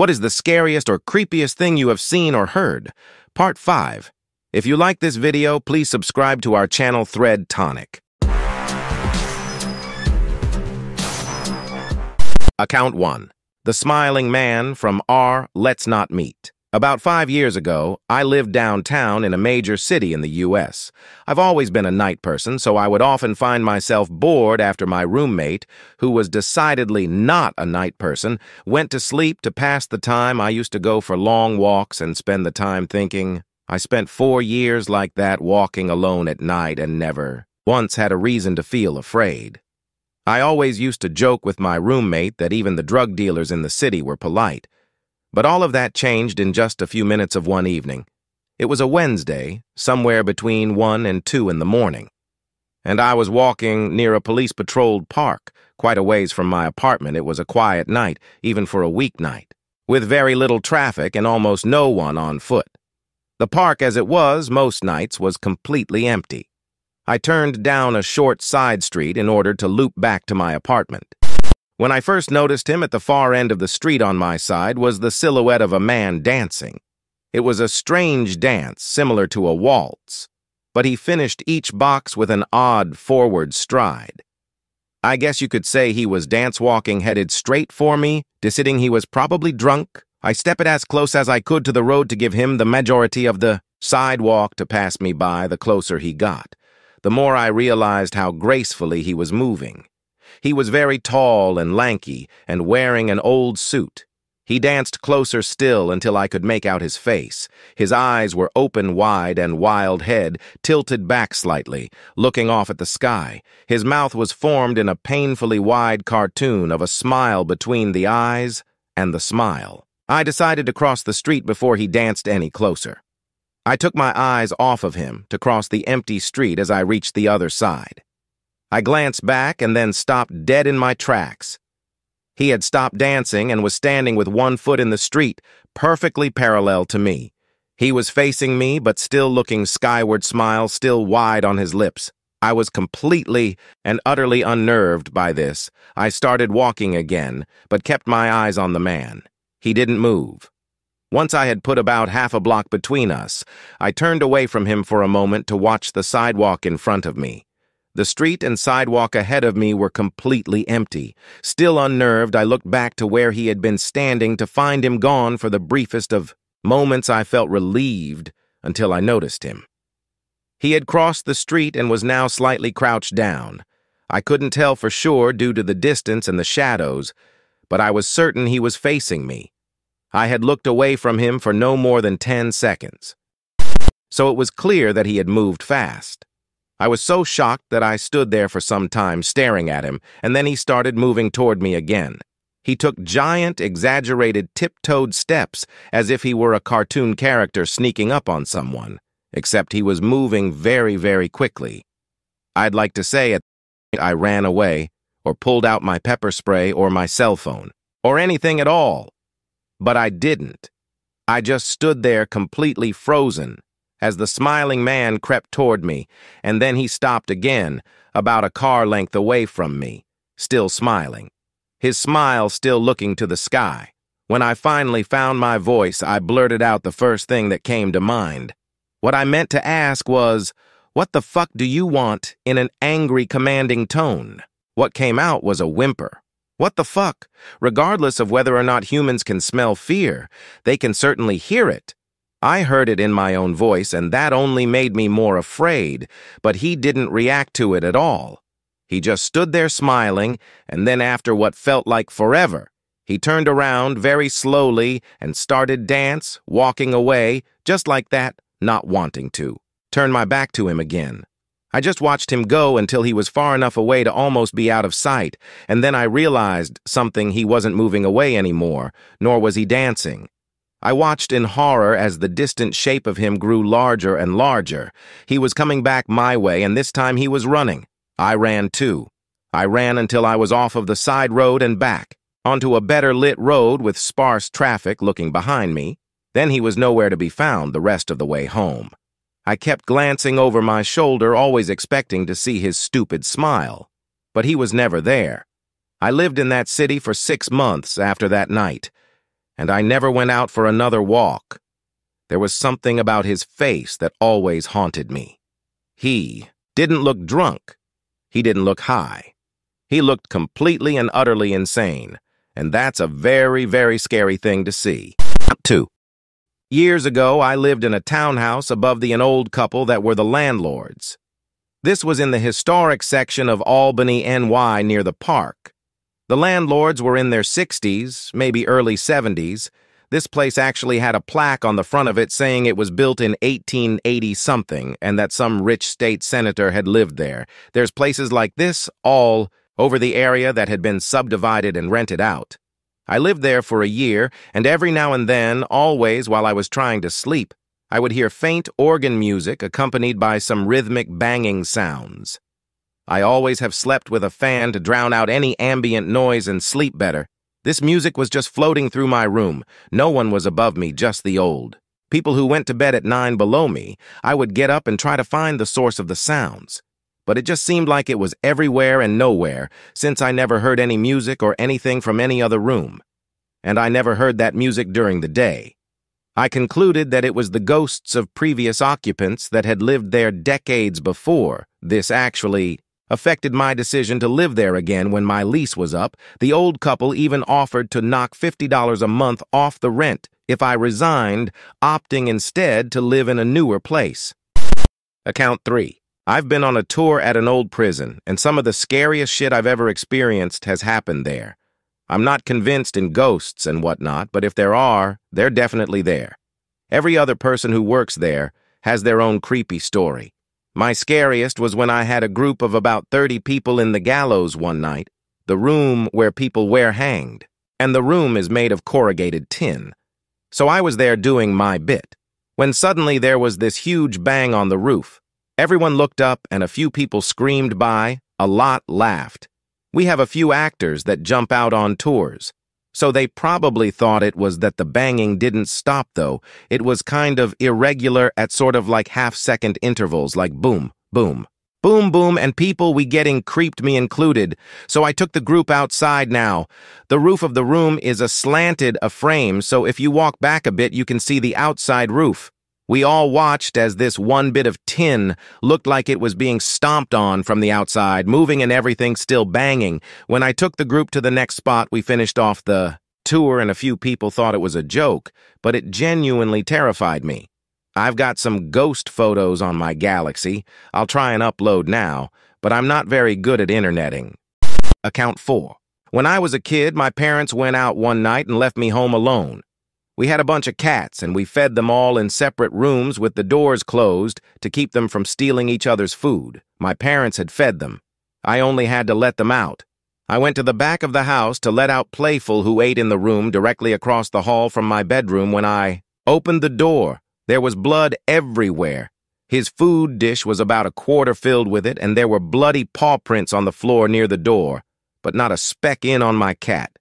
What is the scariest or creepiest thing you have seen or heard? Part 5. If you like this video, please subscribe to our channel Thread Tonic. Account 1. The Smiling Man from R. Let's Not Meet. About five years ago, I lived downtown in a major city in the U.S. I've always been a night person, so I would often find myself bored after my roommate, who was decidedly not a night person, went to sleep to pass the time I used to go for long walks and spend the time thinking. I spent four years like that walking alone at night and never once had a reason to feel afraid. I always used to joke with my roommate that even the drug dealers in the city were polite, but all of that changed in just a few minutes of one evening. It was a Wednesday, somewhere between 1 and 2 in the morning. And I was walking near a police-patrolled park, quite a ways from my apartment. It was a quiet night, even for a weeknight, with very little traffic and almost no one on foot. The park, as it was most nights, was completely empty. I turned down a short side street in order to loop back to my apartment. When I first noticed him at the far end of the street on my side was the silhouette of a man dancing. It was a strange dance, similar to a waltz, but he finished each box with an odd forward stride. I guess you could say he was dance-walking headed straight for me, deciding he was probably drunk. I stepped as close as I could to the road to give him the majority of the sidewalk to pass me by the closer he got. The more I realized how gracefully he was moving. He was very tall and lanky and wearing an old suit. He danced closer still until I could make out his face. His eyes were open wide and wild head tilted back slightly, looking off at the sky. His mouth was formed in a painfully wide cartoon of a smile between the eyes and the smile. I decided to cross the street before he danced any closer. I took my eyes off of him to cross the empty street as I reached the other side. I glanced back and then stopped dead in my tracks. He had stopped dancing and was standing with one foot in the street, perfectly parallel to me. He was facing me, but still looking skyward, smile still wide on his lips. I was completely and utterly unnerved by this. I started walking again, but kept my eyes on the man. He didn't move. Once I had put about half a block between us, I turned away from him for a moment to watch the sidewalk in front of me. The street and sidewalk ahead of me were completely empty. Still unnerved, I looked back to where he had been standing to find him gone for the briefest of moments I felt relieved until I noticed him. He had crossed the street and was now slightly crouched down. I couldn't tell for sure due to the distance and the shadows, but I was certain he was facing me. I had looked away from him for no more than ten seconds. So it was clear that he had moved fast. I was so shocked that I stood there for some time staring at him, and then he started moving toward me again. He took giant, exaggerated, tiptoed steps as if he were a cartoon character sneaking up on someone, except he was moving very, very quickly. I'd like to say it, I ran away, or pulled out my pepper spray or my cell phone, or anything at all. But I didn't. I just stood there completely frozen, as the smiling man crept toward me, and then he stopped again, about a car length away from me, still smiling, his smile still looking to the sky. When I finally found my voice, I blurted out the first thing that came to mind. What I meant to ask was, What the fuck do you want, in an angry, commanding tone? What came out was a whimper. What the fuck? Regardless of whether or not humans can smell fear, they can certainly hear it. I heard it in my own voice, and that only made me more afraid, but he didn't react to it at all. He just stood there smiling, and then after what felt like forever, he turned around very slowly and started dance, walking away, just like that, not wanting to. Turn my back to him again. I just watched him go until he was far enough away to almost be out of sight, and then I realized something he wasn't moving away anymore, nor was he dancing. I watched in horror as the distant shape of him grew larger and larger. He was coming back my way, and this time he was running. I ran too. I ran until I was off of the side road and back, onto a better lit road with sparse traffic looking behind me. Then he was nowhere to be found the rest of the way home. I kept glancing over my shoulder, always expecting to see his stupid smile. But he was never there. I lived in that city for six months after that night, and I never went out for another walk. There was something about his face that always haunted me. He didn't look drunk. He didn't look high. He looked completely and utterly insane, and that's a very, very scary thing to see. 2. Years ago, I lived in a townhouse above the an old couple that were the landlords. This was in the historic section of Albany, NY, near the park. The landlords were in their 60s, maybe early 70s. This place actually had a plaque on the front of it saying it was built in 1880-something and that some rich state senator had lived there. There's places like this all over the area that had been subdivided and rented out. I lived there for a year, and every now and then, always while I was trying to sleep, I would hear faint organ music accompanied by some rhythmic banging sounds. I always have slept with a fan to drown out any ambient noise and sleep better. This music was just floating through my room. No one was above me, just the old. People who went to bed at nine below me, I would get up and try to find the source of the sounds. But it just seemed like it was everywhere and nowhere, since I never heard any music or anything from any other room. And I never heard that music during the day. I concluded that it was the ghosts of previous occupants that had lived there decades before. This actually affected my decision to live there again when my lease was up. The old couple even offered to knock $50 a month off the rent if I resigned, opting instead to live in a newer place. Account 3. I've been on a tour at an old prison, and some of the scariest shit I've ever experienced has happened there. I'm not convinced in ghosts and whatnot, but if there are, they're definitely there. Every other person who works there has their own creepy story. My scariest was when I had a group of about 30 people in the gallows one night, the room where people were hanged, and the room is made of corrugated tin. So I was there doing my bit, when suddenly there was this huge bang on the roof. Everyone looked up and a few people screamed by, a lot laughed. We have a few actors that jump out on tours. So they probably thought it was that the banging didn't stop, though. It was kind of irregular at sort of like half-second intervals, like boom, boom, boom, boom, and people we getting creeped me included. So I took the group outside now. The roof of the room is a slanted a frame, so if you walk back a bit, you can see the outside roof. We all watched as this one bit of tin looked like it was being stomped on from the outside, moving and everything still banging. When I took the group to the next spot, we finished off the tour and a few people thought it was a joke, but it genuinely terrified me. I've got some ghost photos on my Galaxy. I'll try and upload now, but I'm not very good at interneting. Account 4. When I was a kid, my parents went out one night and left me home alone. We had a bunch of cats, and we fed them all in separate rooms with the doors closed to keep them from stealing each other's food. My parents had fed them. I only had to let them out. I went to the back of the house to let out Playful, who ate in the room directly across the hall from my bedroom when I opened the door. There was blood everywhere. His food dish was about a quarter filled with it, and there were bloody paw prints on the floor near the door, but not a speck in on my cat.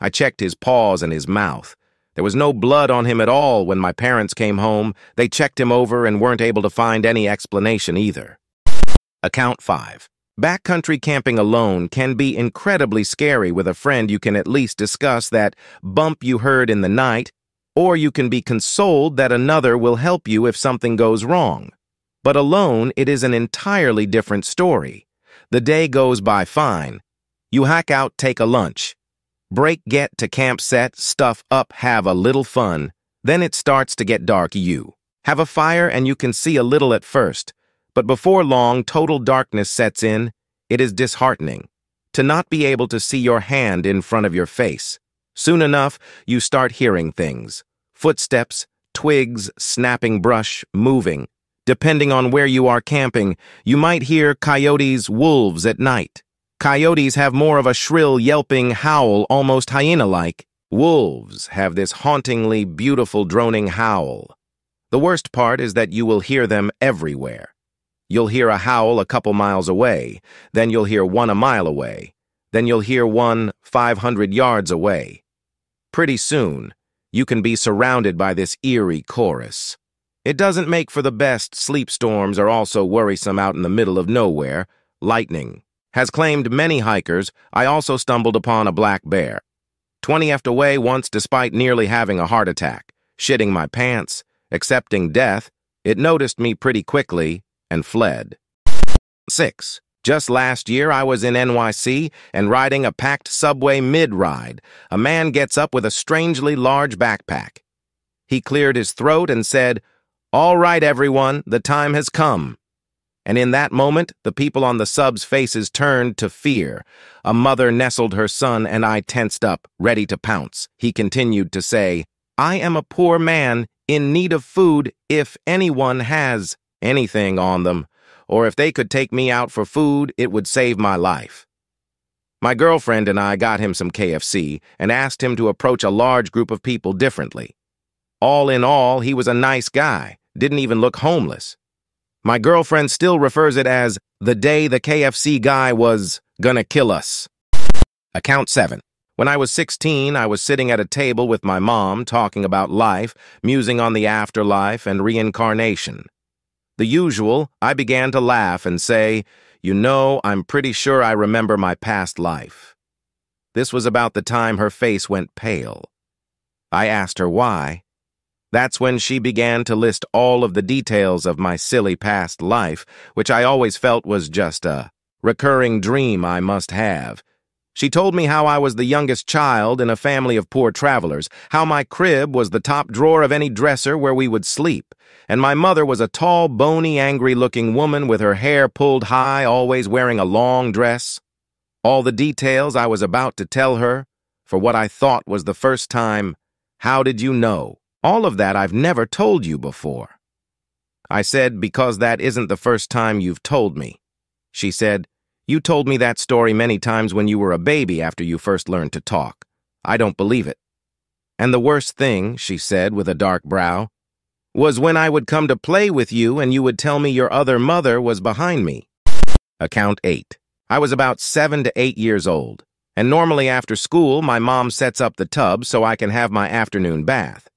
I checked his paws and his mouth. There was no blood on him at all when my parents came home. They checked him over and weren't able to find any explanation either. Account 5. Backcountry camping alone can be incredibly scary with a friend you can at least discuss that bump you heard in the night, or you can be consoled that another will help you if something goes wrong. But alone, it is an entirely different story. The day goes by fine. You hack out, take a lunch. Break get to camp set, stuff up, have a little fun. Then it starts to get dark you. Have a fire and you can see a little at first, but before long total darkness sets in. It is disheartening to not be able to see your hand in front of your face. Soon enough, you start hearing things. Footsteps, twigs, snapping brush, moving. Depending on where you are camping, you might hear coyotes, wolves at night. Coyotes have more of a shrill, yelping howl, almost hyena-like. Wolves have this hauntingly beautiful droning howl. The worst part is that you will hear them everywhere. You'll hear a howl a couple miles away, then you'll hear one a mile away, then you'll hear one 500 yards away. Pretty soon, you can be surrounded by this eerie chorus. It doesn't make for the best sleep storms are also worrisome out in the middle of nowhere, lightning, has claimed many hikers, I also stumbled upon a black bear. 20th away once despite nearly having a heart attack, shitting my pants, accepting death, it noticed me pretty quickly and fled. 6. Just last year, I was in NYC and riding a packed subway mid-ride. A man gets up with a strangely large backpack. He cleared his throat and said, All right, everyone, the time has come. And in that moment, the people on the sub's faces turned to fear. A mother nestled her son, and I tensed up, ready to pounce. He continued to say, I am a poor man, in need of food, if anyone has anything on them, or if they could take me out for food, it would save my life. My girlfriend and I got him some KFC and asked him to approach a large group of people differently. All in all, he was a nice guy, didn't even look homeless. My girlfriend still refers it as the day the KFC guy was gonna kill us. Account 7. When I was 16, I was sitting at a table with my mom talking about life, musing on the afterlife and reincarnation. The usual, I began to laugh and say, You know, I'm pretty sure I remember my past life. This was about the time her face went pale. I asked her why, that's when she began to list all of the details of my silly past life, which I always felt was just a recurring dream I must have. She told me how I was the youngest child in a family of poor travelers, how my crib was the top drawer of any dresser where we would sleep, and my mother was a tall, bony, angry-looking woman with her hair pulled high, always wearing a long dress. All the details I was about to tell her, for what I thought was the first time, how did you know? All of that I've never told you before. I said, because that isn't the first time you've told me. She said, you told me that story many times when you were a baby after you first learned to talk. I don't believe it. And the worst thing, she said with a dark brow, was when I would come to play with you and you would tell me your other mother was behind me. Account 8. I was about seven to eight years old, and normally after school my mom sets up the tub so I can have my afternoon bath.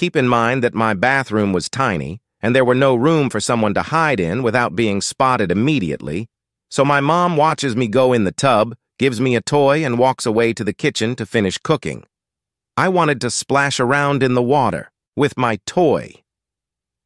Keep in mind that my bathroom was tiny, and there were no room for someone to hide in without being spotted immediately, so my mom watches me go in the tub, gives me a toy, and walks away to the kitchen to finish cooking. I wanted to splash around in the water with my toy.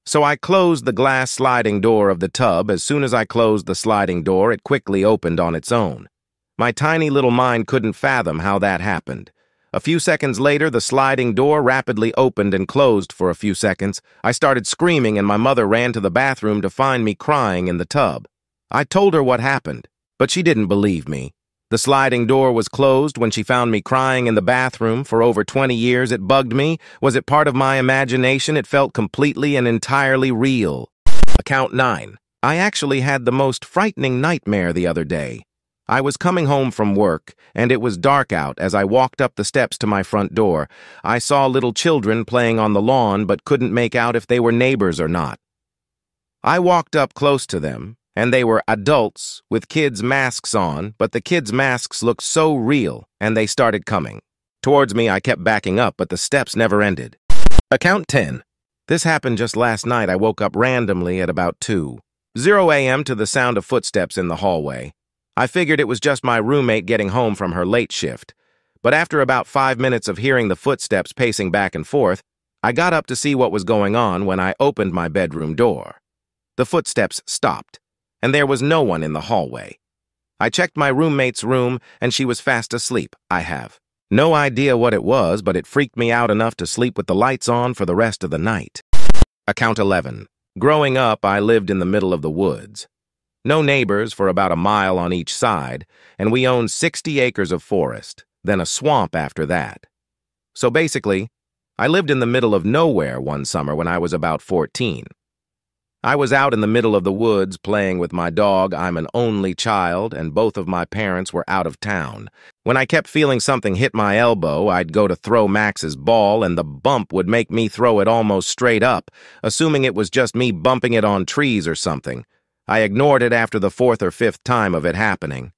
So I closed the glass sliding door of the tub. As soon as I closed the sliding door, it quickly opened on its own. My tiny little mind couldn't fathom how that happened. A few seconds later, the sliding door rapidly opened and closed for a few seconds. I started screaming and my mother ran to the bathroom to find me crying in the tub. I told her what happened, but she didn't believe me. The sliding door was closed when she found me crying in the bathroom for over 20 years. It bugged me. Was it part of my imagination? It felt completely and entirely real. Account 9. I actually had the most frightening nightmare the other day. I was coming home from work, and it was dark out as I walked up the steps to my front door. I saw little children playing on the lawn but couldn't make out if they were neighbors or not. I walked up close to them, and they were adults with kids' masks on, but the kids' masks looked so real, and they started coming. Towards me, I kept backing up, but the steps never ended. Account 10. This happened just last night. I woke up randomly at about 2. 0 a.m. to the sound of footsteps in the hallway. I figured it was just my roommate getting home from her late shift, but after about five minutes of hearing the footsteps pacing back and forth, I got up to see what was going on when I opened my bedroom door. The footsteps stopped, and there was no one in the hallway. I checked my roommate's room, and she was fast asleep. I have. No idea what it was, but it freaked me out enough to sleep with the lights on for the rest of the night. Account 11. Growing up, I lived in the middle of the woods. No neighbors for about a mile on each side, and we owned 60 acres of forest, then a swamp after that. So basically, I lived in the middle of nowhere one summer when I was about 14. I was out in the middle of the woods playing with my dog. I'm an only child, and both of my parents were out of town. When I kept feeling something hit my elbow, I'd go to throw Max's ball, and the bump would make me throw it almost straight up, assuming it was just me bumping it on trees or something. I ignored it after the fourth or fifth time of it happening.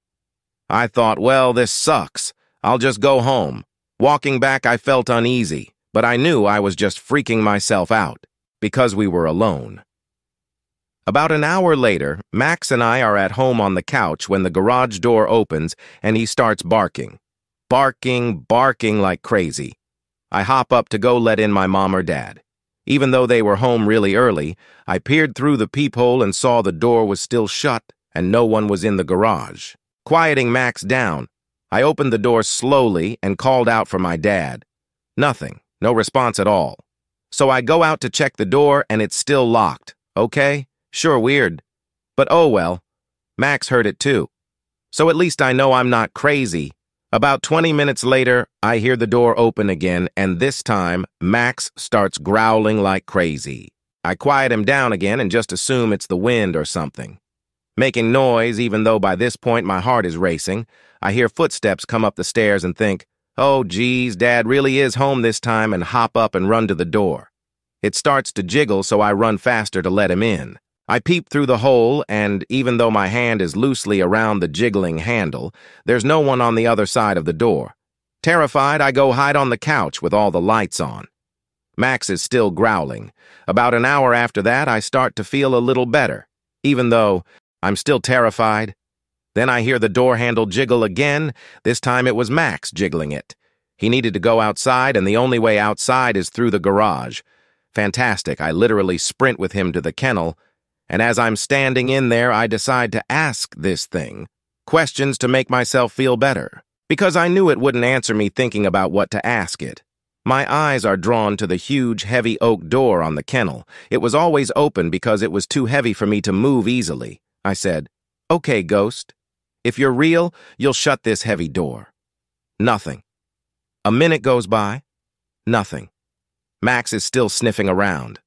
I thought, well, this sucks. I'll just go home. Walking back, I felt uneasy, but I knew I was just freaking myself out, because we were alone. About an hour later, Max and I are at home on the couch when the garage door opens and he starts barking. barking, barking like crazy. I hop up to go let in my mom or dad. Even though they were home really early, I peered through the peephole and saw the door was still shut and no one was in the garage. Quieting Max down, I opened the door slowly and called out for my dad. Nothing, no response at all. So I go out to check the door and it's still locked. Okay, sure weird. But oh well, Max heard it too. So at least I know I'm not crazy. About 20 minutes later, I hear the door open again, and this time, Max starts growling like crazy. I quiet him down again and just assume it's the wind or something. Making noise, even though by this point my heart is racing, I hear footsteps come up the stairs and think, oh geez, Dad really is home this time and hop up and run to the door. It starts to jiggle, so I run faster to let him in. I peep through the hole, and even though my hand is loosely around the jiggling handle, there's no one on the other side of the door. Terrified, I go hide on the couch with all the lights on. Max is still growling. About an hour after that, I start to feel a little better, even though I'm still terrified. Then I hear the door handle jiggle again. This time it was Max jiggling it. He needed to go outside, and the only way outside is through the garage. Fantastic, I literally sprint with him to the kennel, and as I'm standing in there, I decide to ask this thing questions to make myself feel better, because I knew it wouldn't answer me thinking about what to ask it. My eyes are drawn to the huge, heavy oak door on the kennel. It was always open because it was too heavy for me to move easily. I said, Okay, ghost. If you're real, you'll shut this heavy door. Nothing. A minute goes by. Nothing. Max is still sniffing around.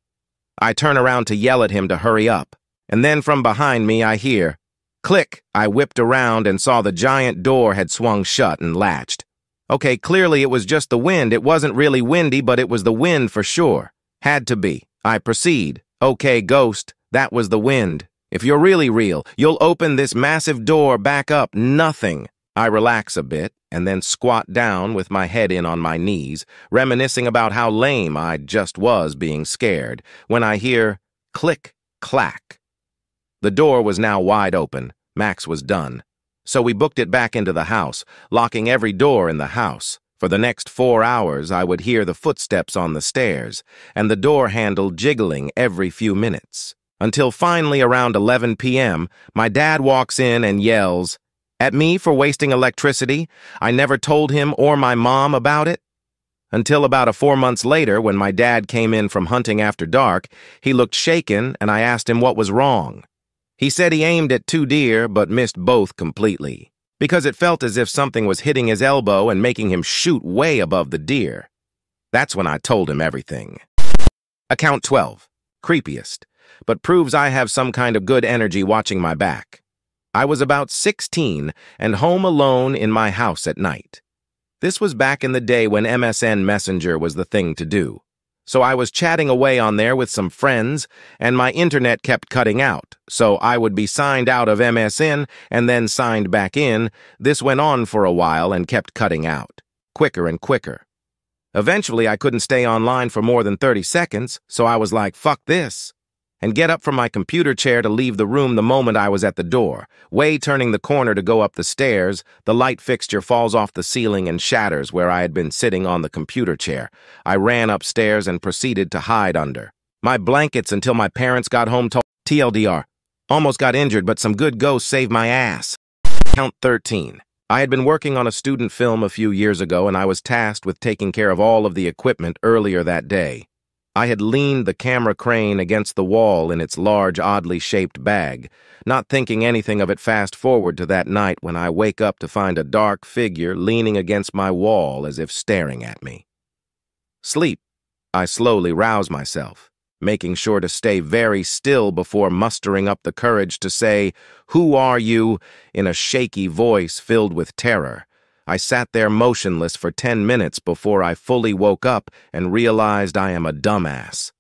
I turn around to yell at him to hurry up, and then from behind me I hear, click, I whipped around and saw the giant door had swung shut and latched. Okay, clearly it was just the wind. It wasn't really windy, but it was the wind for sure. Had to be. I proceed. Okay, ghost, that was the wind. If you're really real, you'll open this massive door back up. Nothing. I relax a bit and then squat down with my head in on my knees, reminiscing about how lame I just was being scared, when I hear click, clack. The door was now wide open. Max was done. So we booked it back into the house, locking every door in the house. For the next four hours, I would hear the footsteps on the stairs and the door handle jiggling every few minutes. Until finally, around 11 p.m., my dad walks in and yells, at me for wasting electricity. I never told him or my mom about it. Until about a four months later, when my dad came in from hunting after dark, he looked shaken and I asked him what was wrong. He said he aimed at two deer but missed both completely, because it felt as if something was hitting his elbow and making him shoot way above the deer. That's when I told him everything. Account 12. Creepiest, but proves I have some kind of good energy watching my back. I was about 16 and home alone in my house at night. This was back in the day when MSN Messenger was the thing to do. So I was chatting away on there with some friends, and my internet kept cutting out, so I would be signed out of MSN and then signed back in. This went on for a while and kept cutting out, quicker and quicker. Eventually, I couldn't stay online for more than 30 seconds, so I was like, fuck this and get up from my computer chair to leave the room the moment I was at the door. Way turning the corner to go up the stairs, the light fixture falls off the ceiling and shatters where I had been sitting on the computer chair. I ran upstairs and proceeded to hide under. My blankets until my parents got home told TLDR. Almost got injured, but some good ghosts saved my ass. Count 13. I had been working on a student film a few years ago, and I was tasked with taking care of all of the equipment earlier that day. I had leaned the camera crane against the wall in its large, oddly shaped bag, not thinking anything of it fast forward to that night when I wake up to find a dark figure leaning against my wall as if staring at me. Sleep. I slowly rouse myself, making sure to stay very still before mustering up the courage to say, Who are you? in a shaky voice filled with terror. I sat there motionless for 10 minutes before I fully woke up and realized I am a dumbass.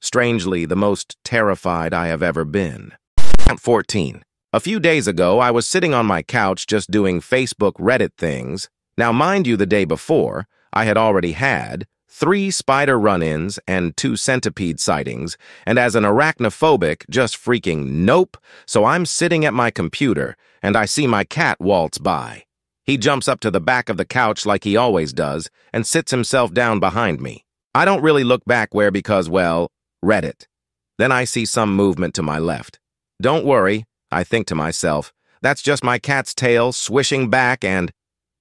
Strangely, the most terrified I have ever been. Count 14. A few days ago, I was sitting on my couch just doing Facebook Reddit things. Now, mind you, the day before, I had already had three spider run-ins and two centipede sightings, and as an arachnophobic, just freaking nope, so I'm sitting at my computer, and I see my cat waltz by. He jumps up to the back of the couch like he always does and sits himself down behind me. I don't really look back where because, well, Reddit. Then I see some movement to my left. Don't worry, I think to myself. That's just my cat's tail swishing back and...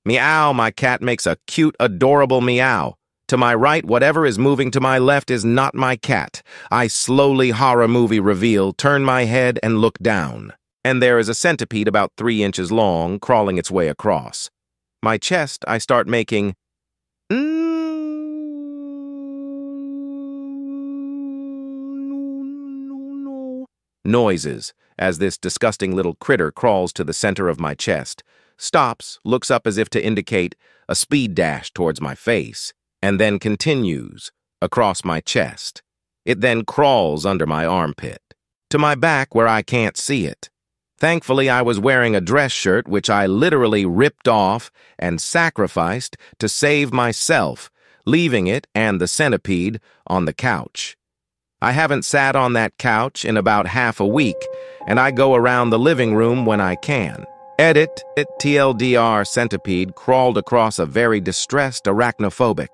Meow, my cat makes a cute, adorable meow. To my right, whatever is moving to my left is not my cat. I slowly horror movie reveal, turn my head, and look down. And there is a centipede about three inches long, crawling its way across. My chest, I start making... noises as this disgusting little critter crawls to the center of my chest, stops, looks up as if to indicate a speed dash towards my face, and then continues across my chest. It then crawls under my armpit, to my back where I can't see it. Thankfully, I was wearing a dress shirt which I literally ripped off and sacrificed to save myself, leaving it and the centipede on the couch. I haven't sat on that couch in about half a week, and I go around the living room when I can. Edit, it TLDR centipede crawled across a very distressed arachnophobic